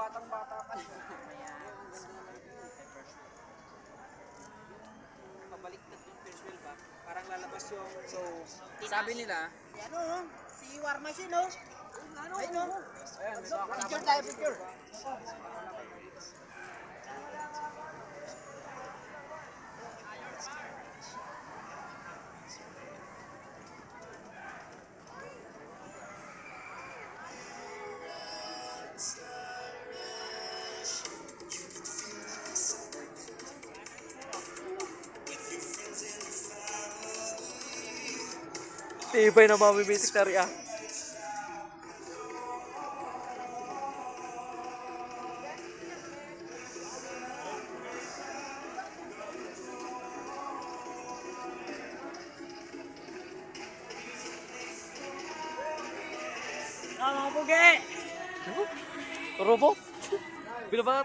batang-bata pa. Pabaliktad yung first wheel ba? Parang lalabas yung... So, sabi nila, Si ano, no? si War Machine, no? ano? Ayun, no? May mga Picture tayo, picture. Tibay na mami basic tari ah. Ah, mga pugi! Robo? Bila ba